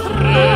frère.